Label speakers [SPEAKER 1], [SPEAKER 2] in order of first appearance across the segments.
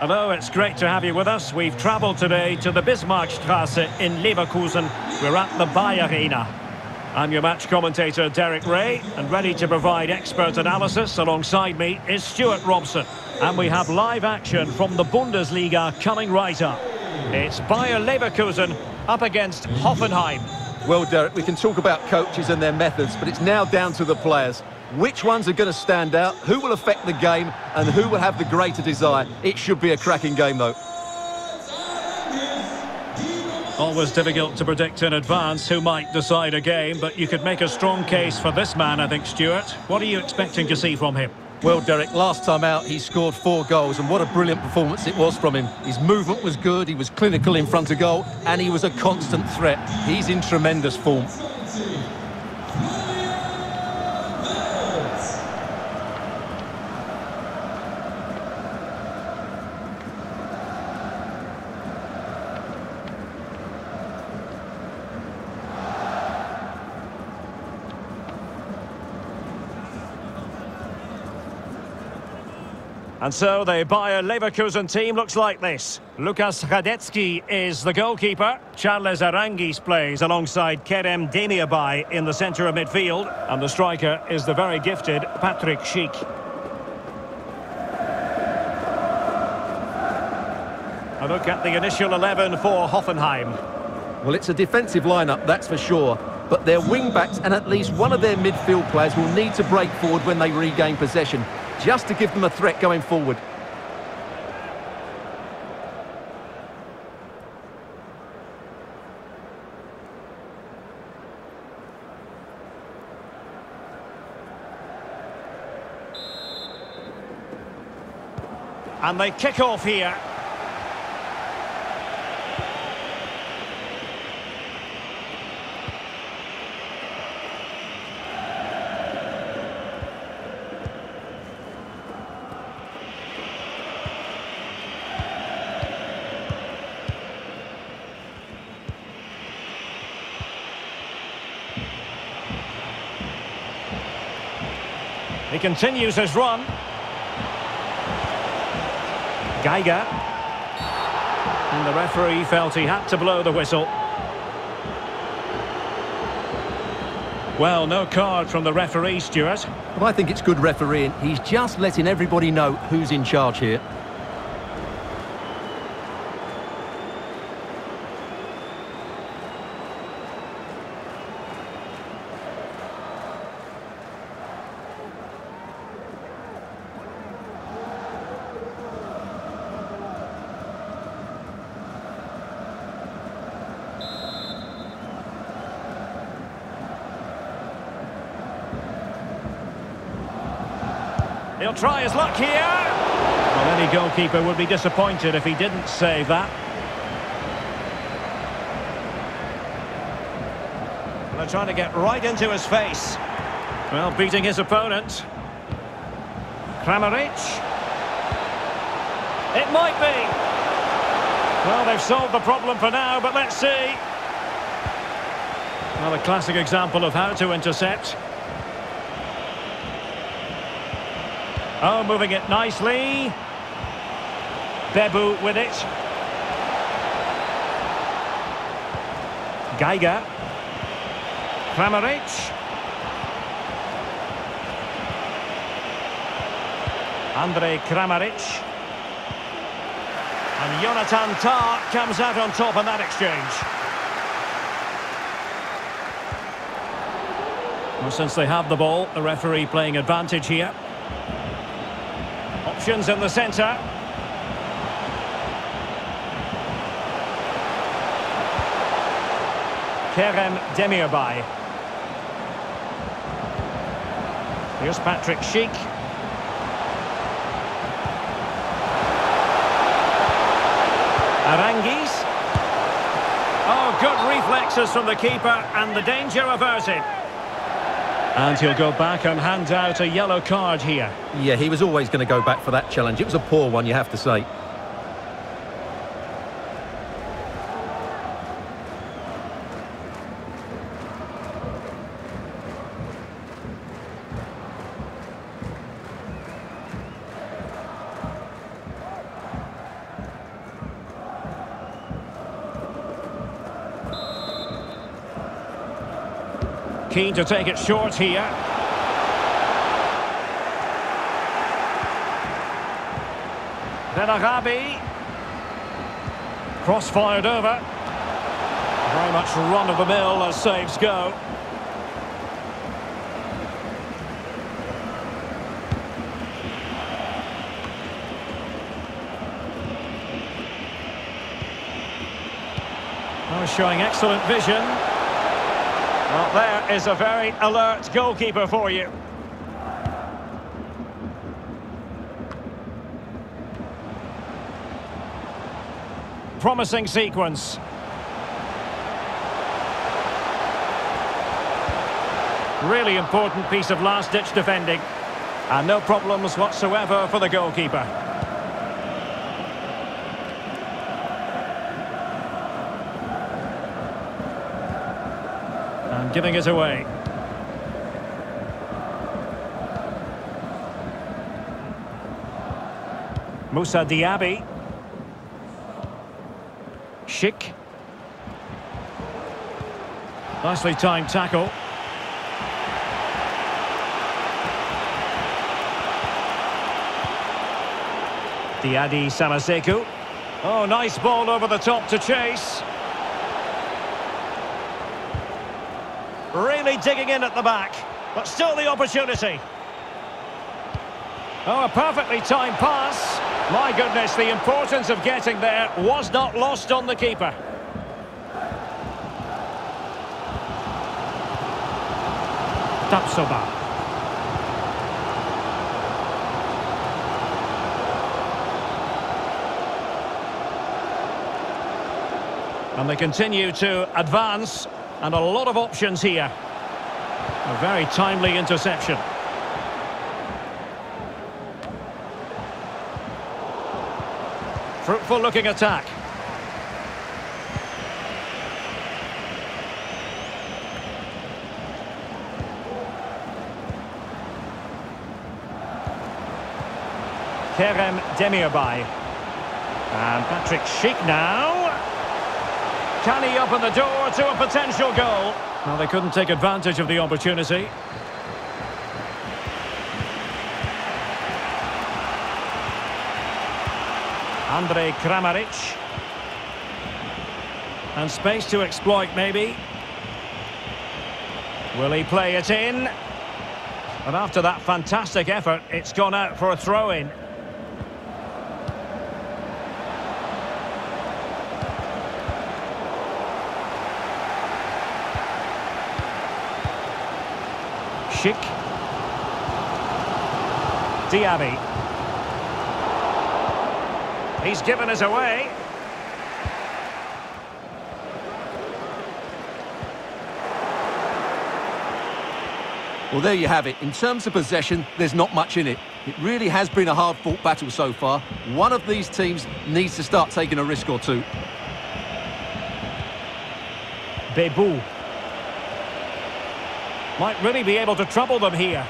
[SPEAKER 1] Hello, it's great to have you with us. We've travelled today to the Bismarckstraße in Leverkusen. We're at the Bayer Arena. I'm your match commentator, Derek Rae, and ready to provide expert analysis alongside me is Stuart Robson. And we have live action from the Bundesliga coming right up. It's Bayer Leverkusen up against Hoffenheim.
[SPEAKER 2] Well, Derek, we can talk about coaches and their methods, but it's now down to the players. Which ones are going to stand out, who will affect the game, and who will have the greater desire. It should be a cracking game, though.
[SPEAKER 1] Always difficult to predict in advance who might decide a game, but you could make a strong case for this man, I think, Stuart. What are you expecting to see from him?
[SPEAKER 2] Well, Derek, last time out he scored four goals, and what a brilliant performance it was from him. His movement was good, he was clinical in front of goal, and he was a constant threat. He's in tremendous form.
[SPEAKER 1] And so the Bayer Leverkusen team looks like this. Lukas Hradecky is the goalkeeper. Charles Aránguiz plays alongside Kerem Demirbay in the centre of midfield. And the striker is the very gifted Patrick Schick. A look at the initial 11 for Hoffenheim.
[SPEAKER 2] Well, it's a defensive lineup, that's for sure. But their wing-backs and at least one of their midfield players will need to break forward when they regain possession just to give them a threat going forward.
[SPEAKER 1] And they kick off here. He continues his run. Geiger. And the referee felt he had to blow the whistle. Well, no card from the referee, Stuart.
[SPEAKER 2] Well, I think it's good refereeing. He's just letting everybody know who's in charge here.
[SPEAKER 1] He'll try his luck here. Well, any goalkeeper would be disappointed if he didn't save that. They're trying to get right into his face. Well, beating his opponent. Kramaric. It might be. Well, they've solved the problem for now, but let's see. Well, a classic example of how to intercept. Oh, moving it nicely. Bebou with it. Geiger. Kramaric. Andrej Kramaric. And Jonathan Tah comes out on top in that exchange. Well, since they have the ball, the referee playing advantage here. Options in the centre. Kerem Demirbay. Here's Patrick Schick. Aránguiz. Oh, good reflexes from the keeper and the danger averted. And he'll go back and hand out a yellow card here.
[SPEAKER 2] Yeah, he was always going to go back for that challenge. It was a poor one, you have to say.
[SPEAKER 1] Keen to take it short here. Bellarabi. Cross fired over. Very much run of the mill as saves go. Oh, showing excellent vision. Well, there is a very alert goalkeeper for you. Promising sequence. Really important piece of last-ditch defending. And no problems whatsoever for the goalkeeper. Giving it away. Moussa Diaby. Schick. Nicely timed tackle. Diadie Samassékou. Oh, nice ball over the top to chase. Really digging in at the back, but still the opportunity. Oh, a perfectly timed pass. My goodness, the importance of getting there was not lost on the keeper. Tapsoba. And they continue to advance, and a lot of options here. A very timely interception. Fruitful looking attack. Kerem Demirbay. And Patrick Schick now. Can he open the door to a potential goal? Well, they couldn't take advantage of the opportunity. Andrej Kramaric. And space to exploit, maybe. Will he play it in? And after that fantastic effort, it's gone out for a throw-in. Schick. Diaby. He's given us away.
[SPEAKER 2] Well, there you have it. In terms of possession, there's not much in it. It really has been a hard-fought battle so far. One of these teams needs to start taking a risk or two.
[SPEAKER 1] Bebou. Might really be able to trouble them here.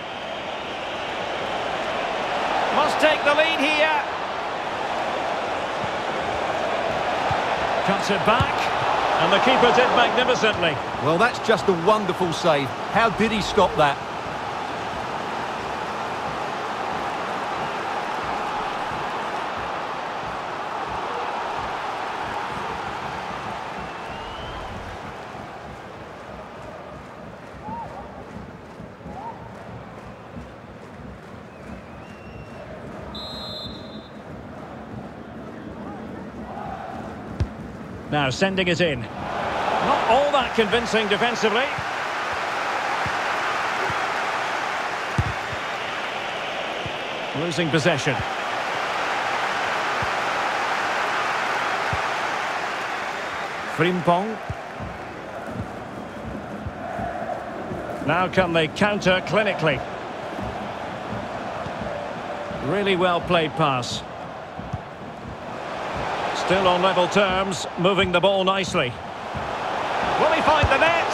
[SPEAKER 1] Must take the lead here. Cuts it back. And the keeper did magnificently.
[SPEAKER 2] Well, that's just a wonderful save. How did he stop that?
[SPEAKER 1] Now sending it in. Not all that convincing defensively. Losing possession. Frimpong. Now can they counter clinically? Really well played pass. Still on level terms, moving the ball nicely. Will he find the net?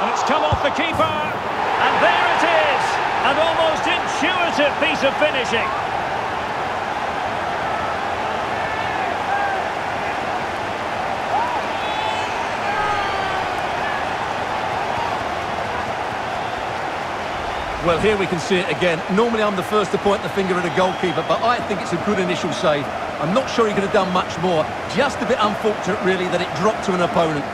[SPEAKER 1] And it's come off the keeper. And there it is! An almost intuitive piece of finishing.
[SPEAKER 2] Well, here we can see it again. Normally I'm the first to point the finger at a goalkeeper, but I think it's a good initial save. I'm not sure he could have done much more. Just a bit unfortunate, really, that it dropped to an opponent.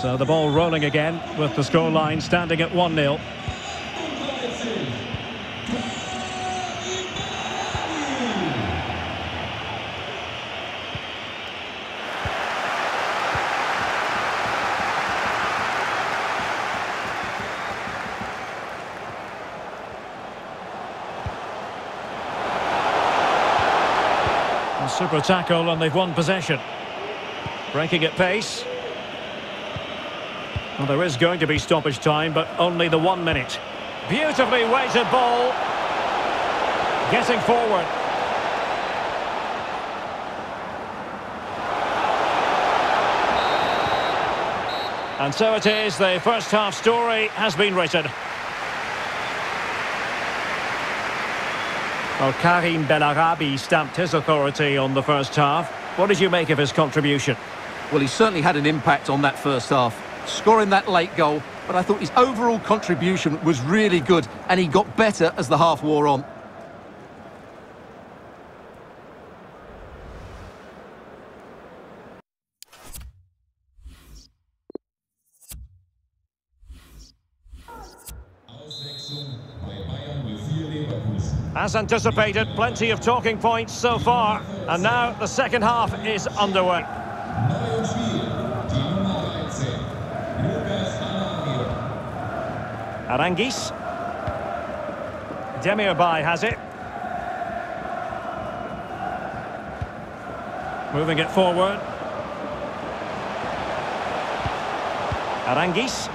[SPEAKER 1] So the ball rolling again with the scoreline standing at 1-0. super tackle and they've won possession. Breaking at pace. Well, there is going to be stoppage time, but only the one minute. Beautifully weighted ball. Getting forward. And so it is, the first half story has been written. Well, Karim Bellarabi stamped his authority on the first half. What did you make of his contribution?
[SPEAKER 2] Well, he certainly had an impact on that first half scoring that late goal, but I thought his overall contribution was really good, and he got better as the half wore on.
[SPEAKER 1] As anticipated, plenty of talking points so far, and now the second half is underway. Aránguiz. Demirbay has it. Moving it forward. Aránguiz.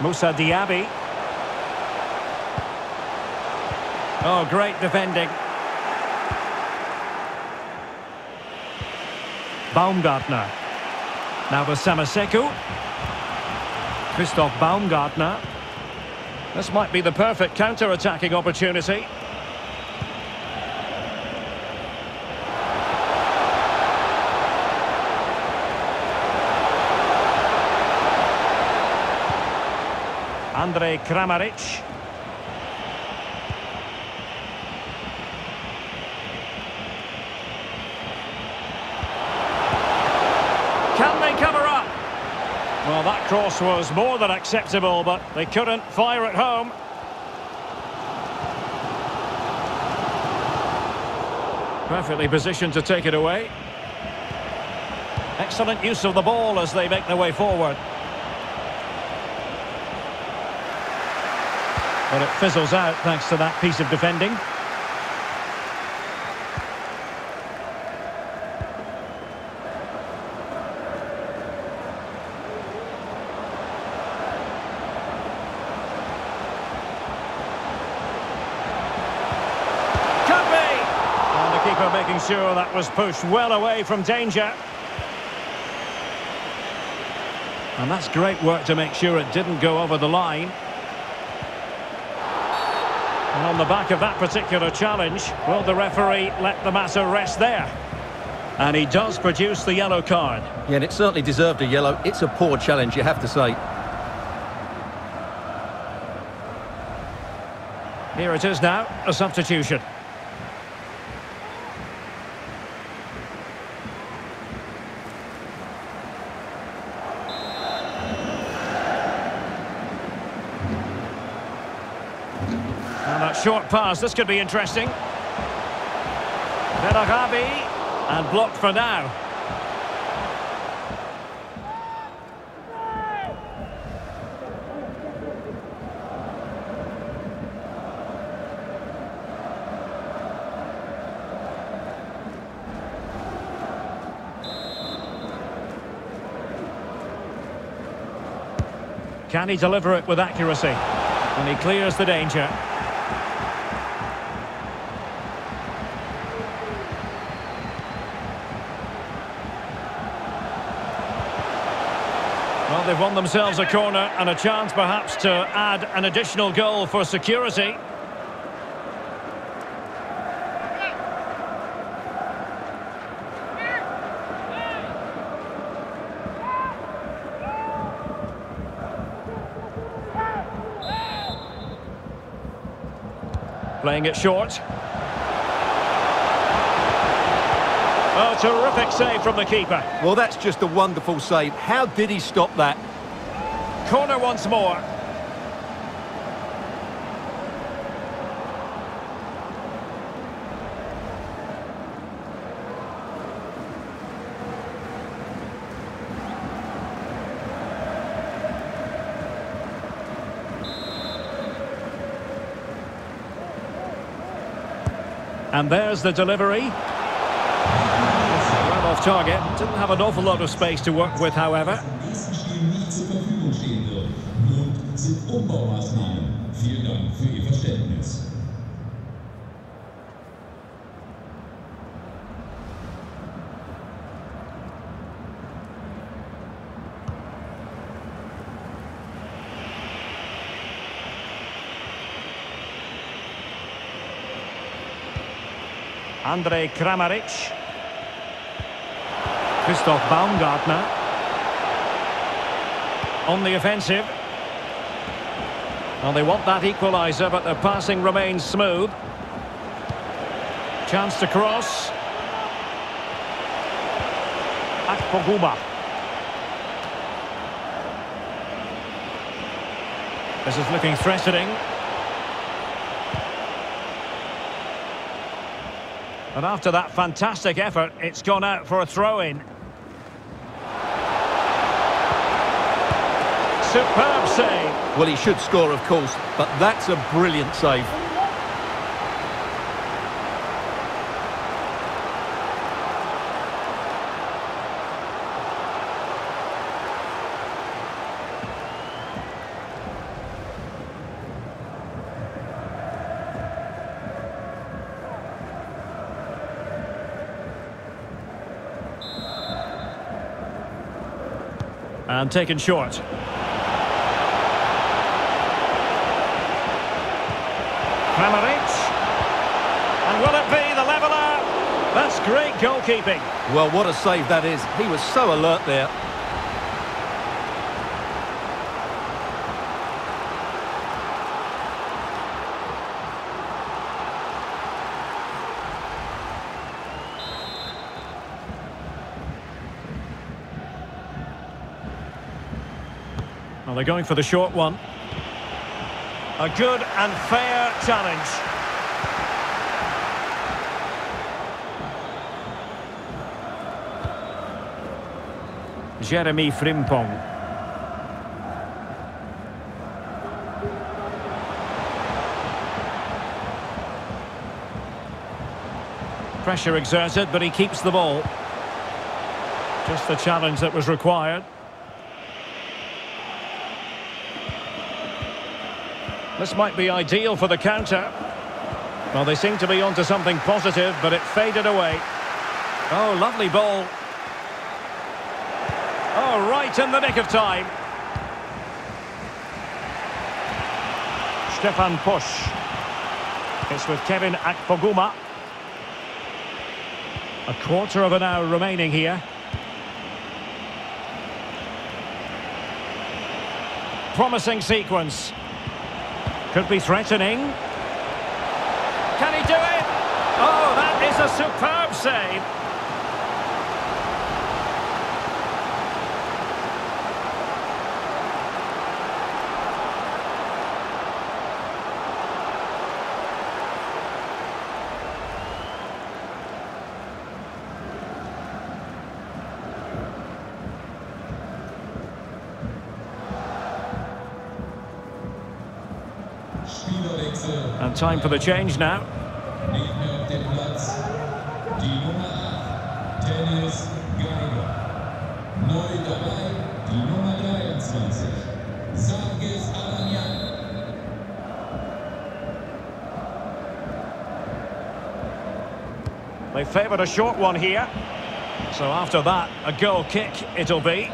[SPEAKER 1] Moussa Diaby. Oh, great defending. Baumgartner. Now with Samassékou. Christoph Baumgartner. This might be the perfect counter-attacking opportunity. Andrej Kramaric. Well, that cross was more than acceptable, but they couldn't fire at home. Perfectly positioned to take it away. Excellent use of the ball as they make their way forward. But it fizzles out thanks to that piece of defending. Sure that was pushed well away from danger. And that's great work to make sure it didn't go over the line. And on the back of that particular challenge, will the referee let the matter rest there? And he does produce the yellow card.
[SPEAKER 2] Yeah, and it certainly deserved a yellow. It's a poor challenge, you have to say.
[SPEAKER 1] Here it is now, a substitution. short pass. This could be interesting. Bellarabi. And blocked for now. Can he deliver it with accuracy? And he clears the danger. Well, they've won themselves a corner and a chance perhaps to add an additional goal for security. Playing it short. Oh, terrific save from the keeper.
[SPEAKER 2] Well, that's just a wonderful save. How did he stop that?
[SPEAKER 1] Corner once more. And there's the delivery. Target. Didn't have an awful lot of space to work with, however. Andrej Kramaric. Christoph Baumgartner. On the offensive. Well, they want that equaliser, but the passing remains smooth. Chance to cross. Akpoguma. This is looking threatening. And after that fantastic effort, it's gone out for a throw-in. Superb save.
[SPEAKER 2] Well, he should score, of course, but that's a brilliant save.
[SPEAKER 1] And taken short. Kramaric. And will it be the leveller? That's great goalkeeping.
[SPEAKER 2] Well, what a save that is. He was so alert there.
[SPEAKER 1] Well, they're going for the short one. A good and fair challenge. Jeremy Frimpong. Pressure exerted, but he keeps the ball. Just the challenge that was required. This might be ideal for the counter. Well, they seem to be onto something positive, but it faded away. Oh, lovely ball. Oh, right in the nick of time. Stefan Posch. It's with Kevin Akpoguma. A quarter of an hour remaining here. Promising sequence. Could be threatening. Can he do it? Oh, that is a superb save. And time for the change now.
[SPEAKER 3] Nicht mehr auf dem Platz. Die Nummer 8, Dennis Geiger. Neu dabei, die Nummer 23, Sargis Adamyan.
[SPEAKER 1] They favoured a short one here. So after that, a goal kick it'll be.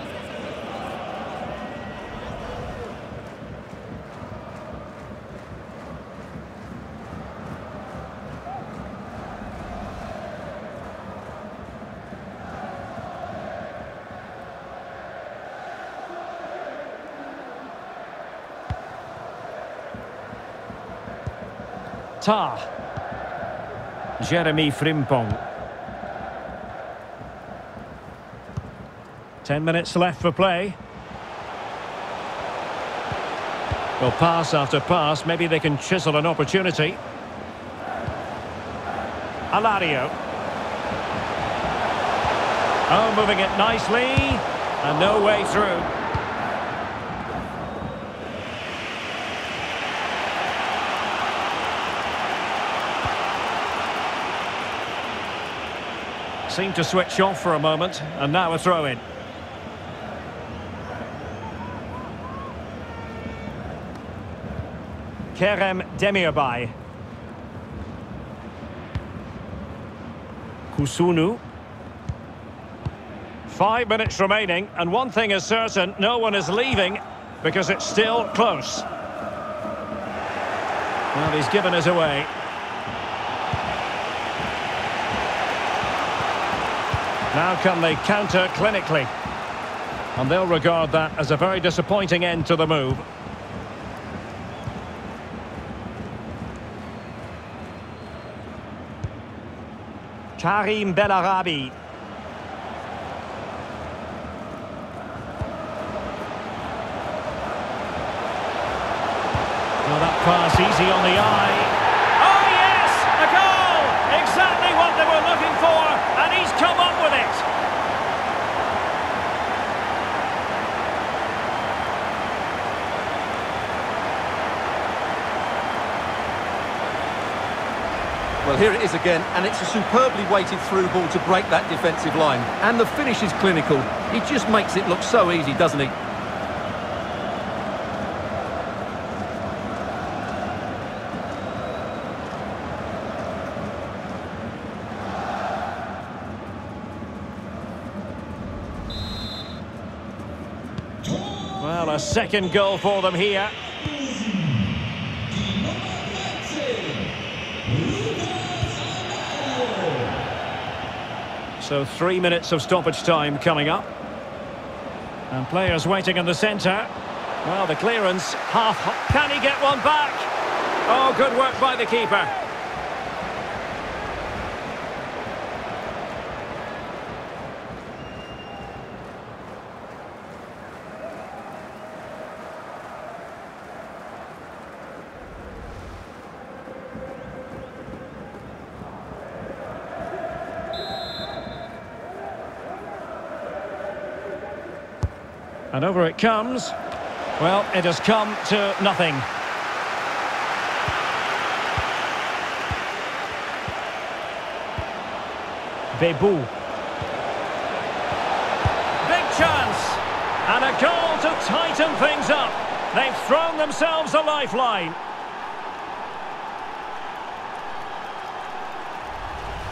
[SPEAKER 1] Tah. Jeremy Frimpong. Ten minutes left for play. Well, pass after pass, maybe they can chisel an opportunity. Alario. Oh, moving it nicely. And no way through. Seemed to switch off for a moment, and now a throw-in. Kerem Demirbay. Kossounou. Five minutes remaining, and one thing is certain, no one is leaving, because it's still close. Well, he's given us away. Now can they counter clinically? And they'll regard that as a very disappointing end to the move. Karim Bellarabi. Well, that pass easy on the eye. Oh, yes! A goal! Exactly what they were looking for, and he's come up with it.
[SPEAKER 2] Well, here it is again, and it's a superbly weighted through ball to break that defensive line. And the finish is clinical. He just makes it look so easy, doesn't he?
[SPEAKER 1] Well, a second goal for them here. So three minutes of stoppage time coming up. And players waiting in the centre. Well, the clearance, half... Can he get one back? Oh, good work by the keeper. And over it comes. Well, it has come to nothing. Bebou. Big chance. And a goal to tighten things up. They've thrown themselves a lifeline.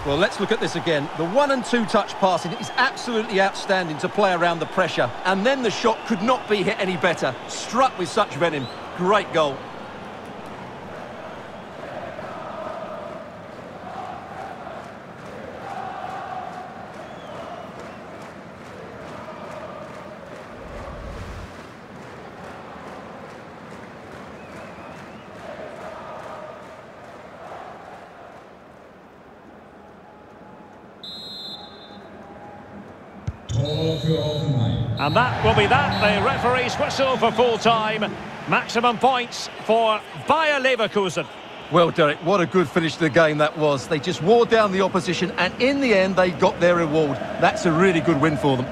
[SPEAKER 2] Well, let's look at this again. The one and two touch passing is absolutely outstanding to play around the pressure. And then the shot could not be hit any better. Struck with such venom. Great goal.
[SPEAKER 1] And that will be that. The referee's whistle for full time. Maximum points for Bayer Leverkusen.
[SPEAKER 2] Well, Derek, what a good finish to the game that was. They just wore down the opposition, and in the end, they got their reward. That's a really good win for them.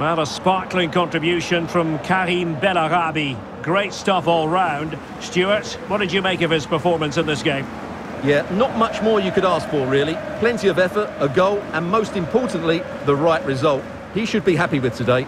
[SPEAKER 1] Well, a sparkling contribution from Karim Bellarabi. Great stuff all round. Stuart, what did you make of his performance in this game?
[SPEAKER 2] Yeah, not much more you could ask for, really. Plenty of effort, a goal, and most importantly, the right result. He should be happy with today.